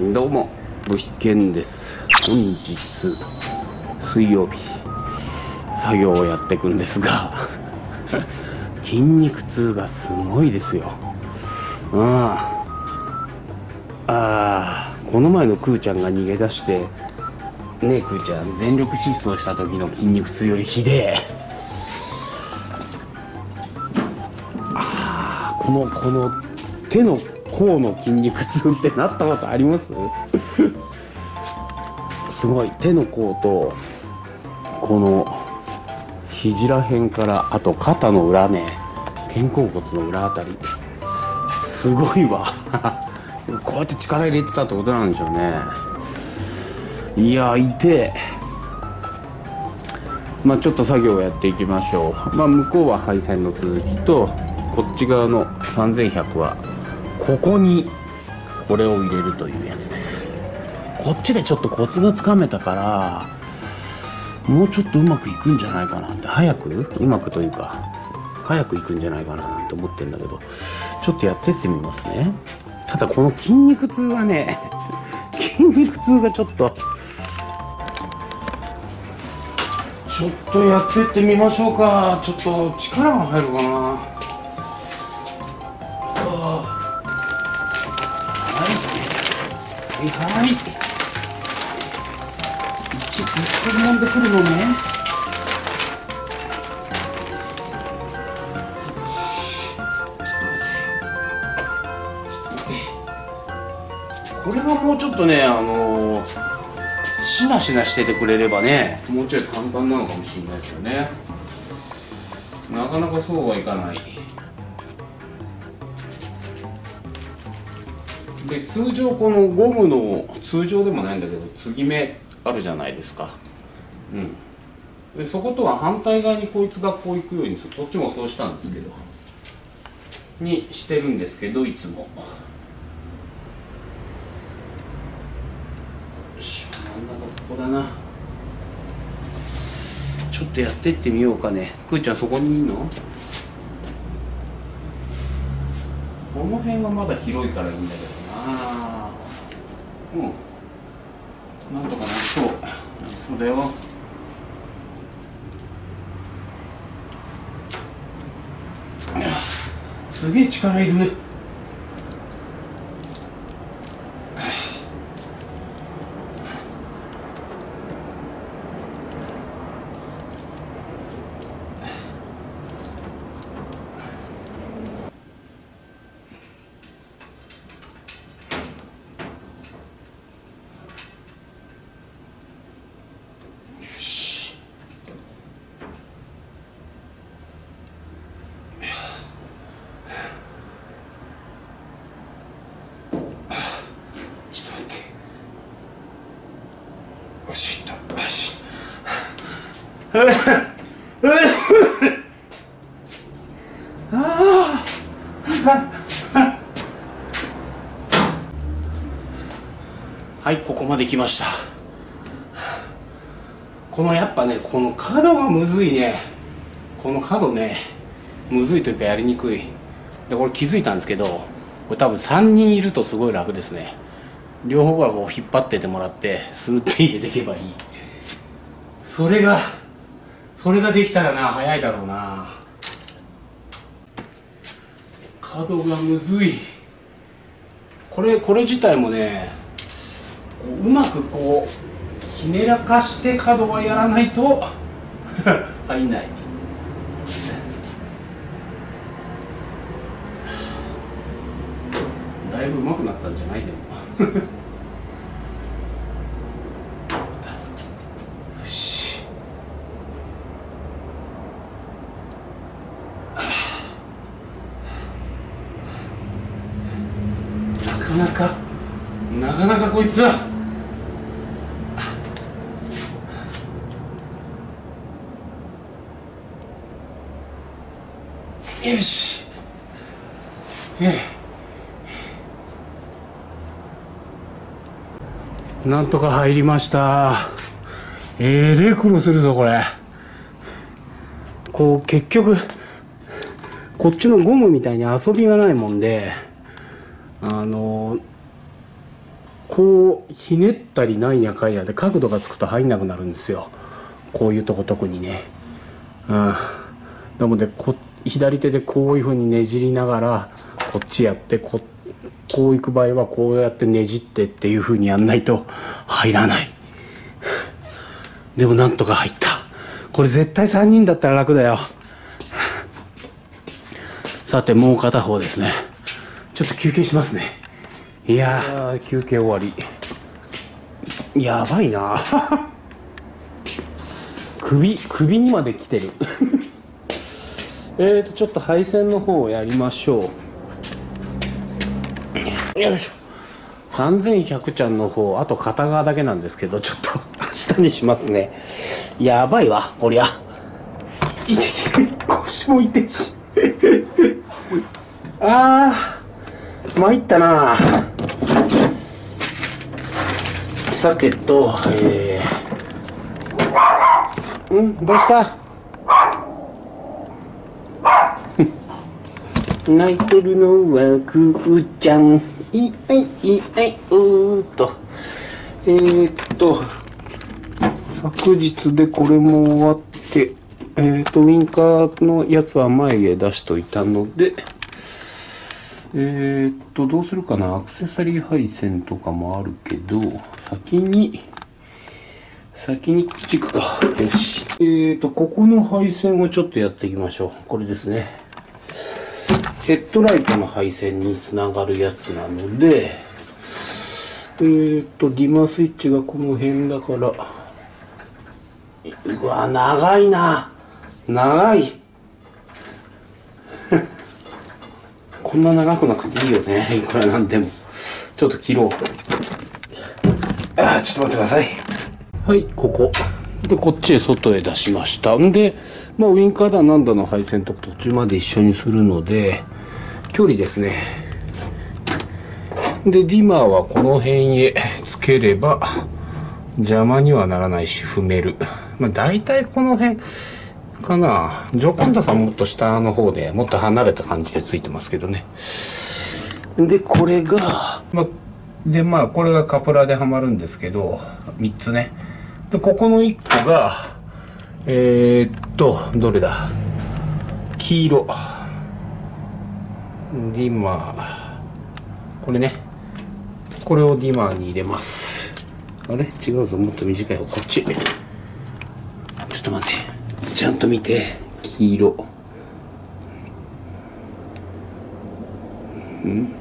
どうも武士健です。本日水曜日作業をやっていくんですが 筋肉痛がすごいですよ。うん。あーこの前のくーちゃんが逃げ出してねえくーちゃん全力疾走した時の筋肉痛よりひでえ。あーこのこの手の甲の筋肉痛ってなったことあります？すごい。手の甲とこの肘ら辺からあと肩の裏ね。肩甲骨の裏あたり。すごいわ。こうやって力入れてたってことなんでしょうね。いや痛えまあちょっと作業をやっていきましょう。まあ向こうは配線の続きとこっち側の3100はここにこれを入れるというやつです。こっちでちょっとコツがつかめたからもうちょっとうまくいくんじゃないかなって早く？うまくというか早くいくんじゃないかななんて思ってんだけどちょっとやってってみますね。ただこの筋肉痛がね 筋肉痛がちょっとちょっとやってってみましょうか。ちょっと力が入るかな。はい。はい一一分もんでくるのね。これがもうちょっとねあのー、しなしなしててくれればね。もうちょい簡単なのかもしれないですよね。なかなかそうはいかないで通常このゴムの通常でもないんだけど継ぎ目あるじゃないですか。うん。でそことは反対側にこいつがこう行くようにする。こっちもそうしたんですけど。にしてるんですけどいつも。よし真ん中ここだな。ちょっとやってってみようかね。くーちゃんそこにいんの？この辺はまだ広いからいいんだけど。なをなんとかなりそう。そうだよすげえ力いる。はいここまで来ました。このやっぱねこの角がむずいね。この角ねむずいというかやりにくい。でこれ気づいたんですけどこれ多分3人いるとすごい楽ですね。両方がこう引っ張っててもらってスーッと入れていけばいい。それがそれができたらな早いだろうな。角がむずい。これこれ自体もねうまくこうひねらかして角はやらないと 入んない。だいぶ上手くなったんじゃないでも。よし。なかなかなかなかこいつはよし。なんとか入りました。えれえ苦労するぞこれ。こう結局こっちのゴムみたいに遊びがないもんであのこうひねったりなんやかんやで角度がつくと入んなくなるんですよ。こういうとこ特にね。うん。なのでこっ左手でこういうふうにねじりながらこっちやってここういく場合はこうやってねじってっていうふうにやんないと入らない。でもなんとか入った。これ絶対3人だったら楽だよ。さてもう片方ですね。ちょっと休憩しますね。いや。休憩終わり。やばいな。首首にまで来てる。えーとちょっと配線の方をやりましょう。よいしょ。3100ちゃんの方あと片側だけなんですけどちょっと 明日にしますね。やばいわこりゃ。いて腰も痛いし。あー参ったな。さてとえー、うんどうした？泣いてるのはくーちゃん。いあいいあいうーっと。えー、っと昨日でこれも終わってえー、っとウインカーのやつは前へ出しといたのでえー、っとどうするかな？アクセサリー配線とかもあるけど先に先にこっち行くか。よし。えー、っとここの配線をちょっとやっていきましょう。これですね。ヘッドライトの配線につながるやつなので、えー、っと、ディマスイッチがこの辺だから、うわ、長いな。長い。こんな長くなくていいよね。いくらなんでも。ちょっと切ろう。あ、ちょっと待ってください。はい、ここ。で、こっちへ外へ出しました。んで、まあ、ウインカーだなんだの配線と途中まで一緒にするので、距離ですね。で、ディマーはこの辺へつければ、邪魔にはならないし、踏める。まあ、大体この辺かな。ジョコンダさんもっと下の方でもっと離れた感じでついてますけどね。で、これが、まあ、で、まあ、これがカプラではまるんですけど、3つね。で、ここの1個が、えー、っと、どれだ？黄色。ディマー。これね。これをディマーに入れます。あれ？違うぞ。もっと短い方。こっち。ちょっと待って。ちゃんと見て。黄色う。ん？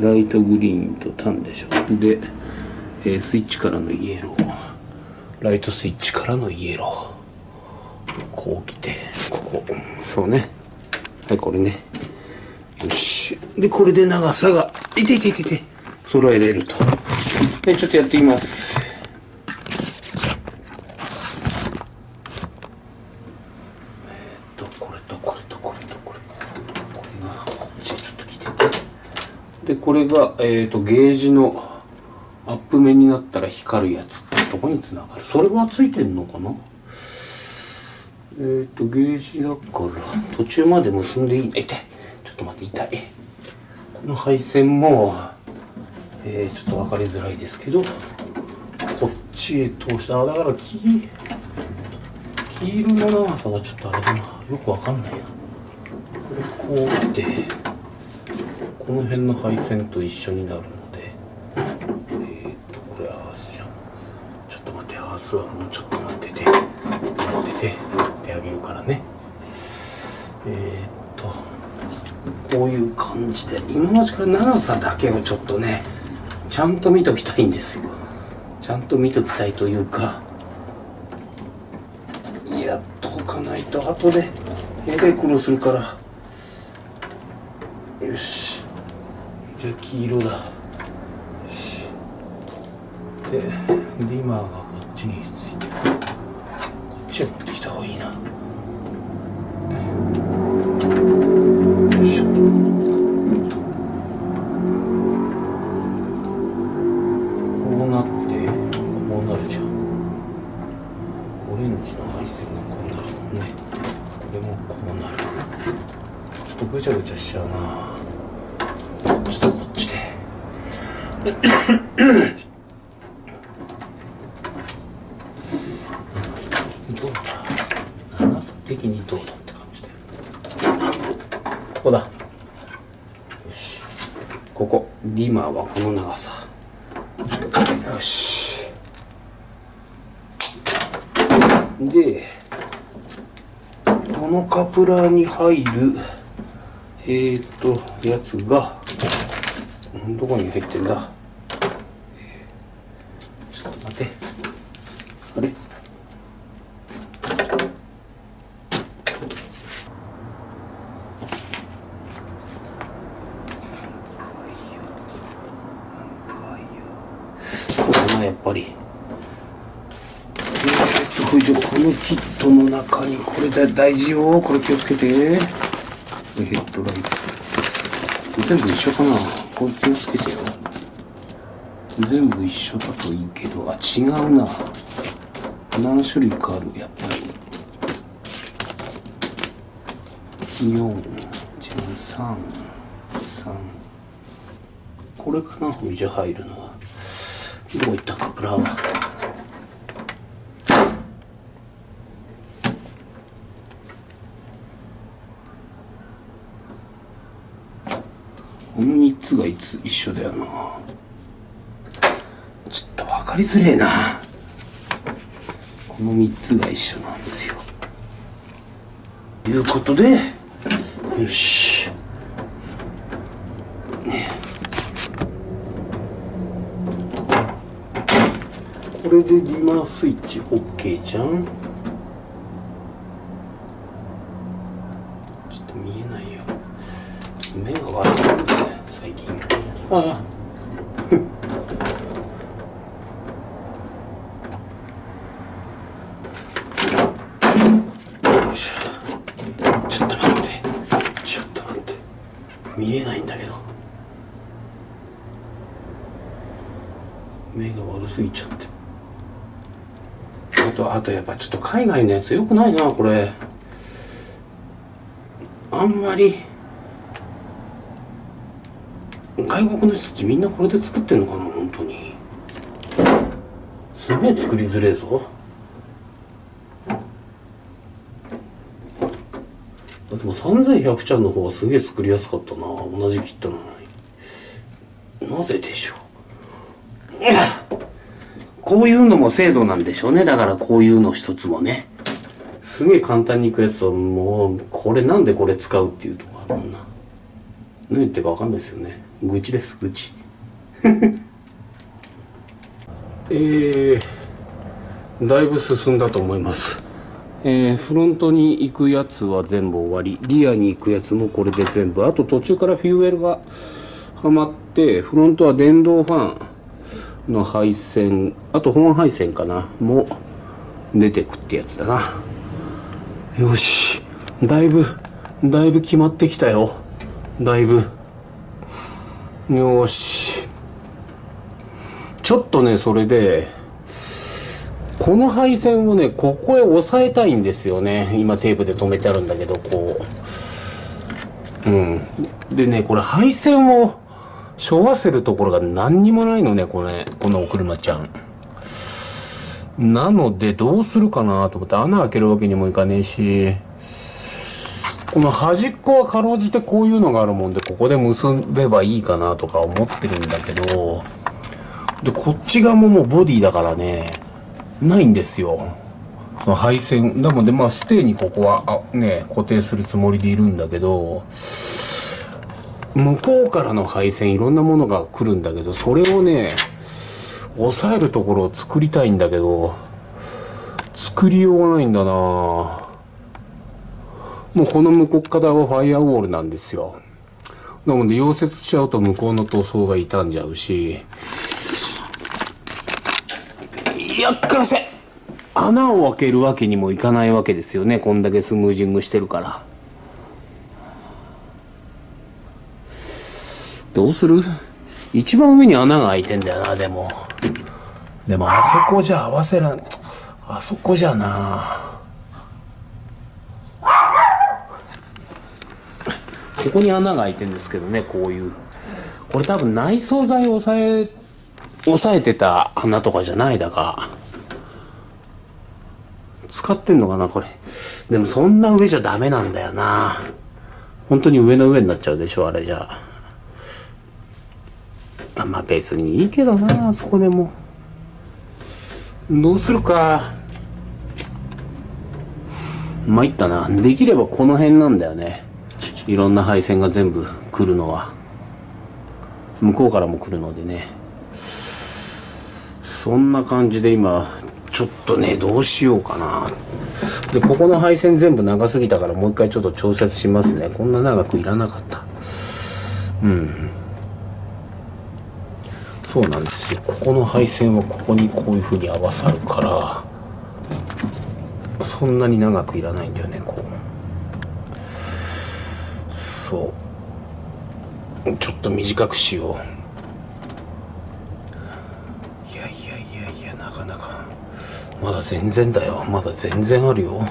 ライトグリーンとタンでしょ。で、えースイッチからのイエロー。ライトスイッチからのイエロー。こう来て、ここ。そうね。はい、これね。で、これで長さが、いていていていて、揃えれると。で、ちょっとやってみます。えーっと、これとこれとこれとこれ。これが、こっちちょっと来てて。で、これが、えーっと、ゲージのアップ目になったら光るやつってとこにつながる。それはついてんのかな？えーっと、ゲージだから、途中まで結んでいい。痛い。ちょっと待って、痛い。の配線も、えー、ちょっと分かりづらいですけど、こっちへ通して、あ、だから黄、黄色の長さがちょっとあれだな。よく分かんないな。これこう来て、この辺の配線と一緒になるので、えー、っと、これアースじゃん。ちょっと待って、アースはもうちょっと待ってて、待ってて、やってあげるからね。えー、っと、こういう感じで、今のうちから長さだけをちょっとね、ちゃんと見ときたいんですよ。ちゃんと見ときたいというか、やっとかないと後でえらい苦労するから。よし。じゃあ黄色だ。よし。で、ディマーがこっちについて、こっちへ持ってきた方がいいな。これもこうなるちょっとぐちゃぐちゃしちゃうな。ちょっとこっちで。どうだ？長さ的にどうだって感じだよ。ここだ。よし。ここ。リマーはこの長さよしでこのカプラに入るえー、っとやつがどこに入ってんだ？ちょっと待って。あれそうだなやっぱりえー、っとこれじゃこのキットの中にこれだ大事よこれ気をつけて。ヘッドライト。全部一緒かな？これ気をつけてよ。全部一緒だといいけど。あ違うな。何種類かある。やっぱり。4 13 3これかな？ほいじゃ入るのは。どこ行った？カプラワーはこの3つがいつ一緒だよなちょっと分かりづれえな。この3つが一緒なんですよ。ということでよし。ね。これでリマースイッチ OK じゃん。ちょっと見えないよ。目が悪いんだよ最近。ああよいしょちょっと待ってちょっと待って見えないんだけど。目が悪すぎちゃって。あとあとやっぱちょっと海外のやつよくないなこれ。あんまり。外国の人たちみんなこれで作ってんのかな本当に。すげえ作りづれえぞ。も3100ちゃんの方がすげえ作りやすかったな。同じキットなのに。なぜでしょう？こういうのも精度なんでしょうね。だからこういうの一つもね。すげえ簡単にいくやつはもうこれなんでこれ使うっていうとこあるんな。何言ってか分かんないですよね。愚痴です愚痴。えー、だいぶ進んだと思います。えー、フロントに行くやつは全部終わりリアに行くやつもこれで全部。あと途中からフューエルがはまってフロントは電動ファンの配線あと本配線かなも出てくってやつだな。よし。だいぶだいぶ決まってきたよ。だいぶ。よし。ちょっとねそれでこの配線をねここへ押さえたいんですよね。今テープで留めてあるんだけどこう。うん。でねこれ配線を背負わせるところが何にもないのねこれ。このお車ちゃん。なのでどうするかなと思って穴開けるわけにもいかねえし。この端っこはかろうじてこういうのがあるもんでここで結べばいいかなとか思ってるんだけど。でこっち側ももうボディだからね。ないんですよ。その配線。なのでまあステーにここはあね固定するつもりでいるんだけど向こうからの配線いろんなものが来るんだけどそれをね抑えるところを作りたいんだけど作りようがないんだな。もうこの向こう側はファイアウォールなんですよ。なので溶接しちゃうと向こうの塗装が傷んじゃうしやっからせ。穴を開けるわけにもいかないわけですよね。こんだけスムージングしてるから。どうする？一番上に穴が開いてんだよなでも。でもあそこじゃ合わせらんあそこじゃな。ここに穴が開いてんですけどねこういう。これ多分内装材を押さえ押さえてた穴とかじゃないだか。使ってんのかなこれ。でもそんな上じゃダメなんだよな。本当に上の上になっちゃうでしょあれじゃ。あまあ別にいいけどなあそこでも。どうするか。参ったな。できればこの辺なんだよね。いろんな配線が全部来るのは。向こうからも来るのでね。そんな感じで今ちょっとねどうしようかな。でここの配線全部長すぎたからもう一回ちょっと調節しますね。こんな長くいらなかった。うん。そうなんですよ。ここの配線はここにこういう風に合わさるからそんなに長くいらないんだよねこう。そう。ちょっと短くしよういやいやいやいやなかなかまだ全然だよ。まだ全然あるよ。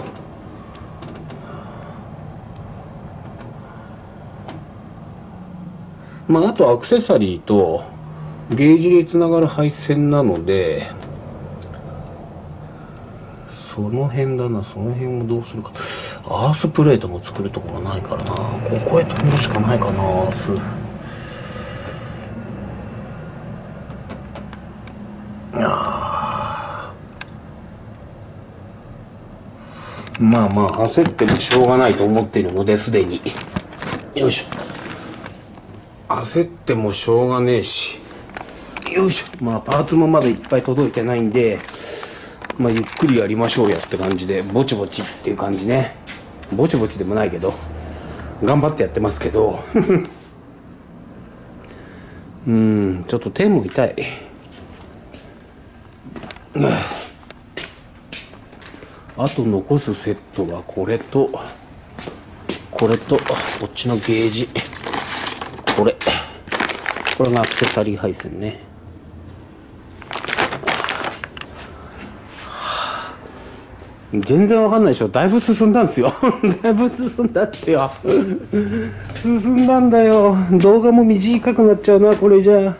まああとアクセサリーとゲージにつながる配線なのでその辺だな。その辺もどうするか。アースプレートも作るところないからな。ここへ飛ぶしかないかなアース。まあまあ焦ってもしょうがないと思っているのですでに。よいしょ。焦ってもしょうがねえし。よいしょ。まあパーツもまだいっぱい届いてないんでまあゆっくりやりましょうよって感じでぼちぼちっていう感じね。ぼちぼちでもないけど頑張ってやってますけど。うんちょっと手も痛い。あと残すセットはこれとこれとこっちのゲージ。これ。これがアクセサリー配線ね。全然わかんないでしょ。だいぶ進んだんですよ。だいぶ進んだんですよ。進んだんだよ。動画も短くなっちゃうなこれじゃ。あ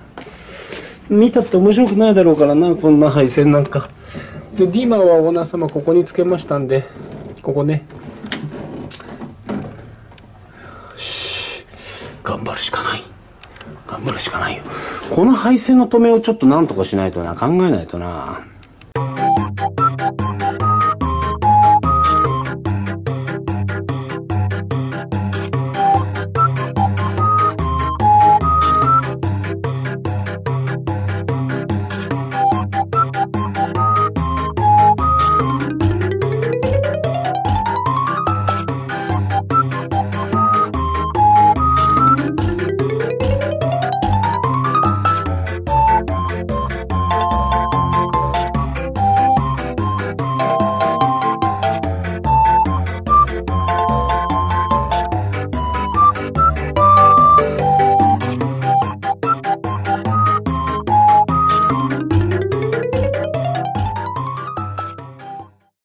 見たって面白くないだろうからなこんな配線なんか。でディーマーはオーナー様ここにつけましたんでここね。よし。頑張るしかない。頑張るしかないよ。この配線の止めをちょっとなんとかしないとな。考えないとな。